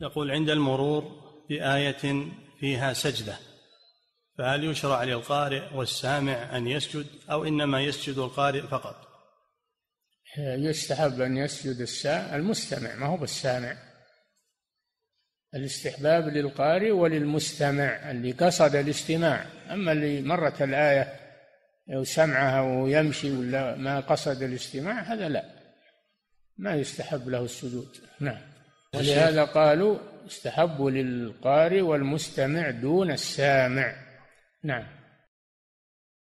يقول عند المرور بآية فيها سجدة فهل يشرع للقارئ والسامع أن يسجد أو إنما يسجد القارئ فقط؟ يستحب أن يسجد السا المستمع ما هو بالسامع. الاستحباب للقارئ وللمستمع اللي قصد الاستماع. أما اللي مرت الآية أو سمعها ويمشي ولا ما قصد الاستماع هذا لا. ما يستحب له السجود. نعم. ولهذا قالوا استحبوا للقارئ والمستمع دون السامع. نعم.